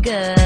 good.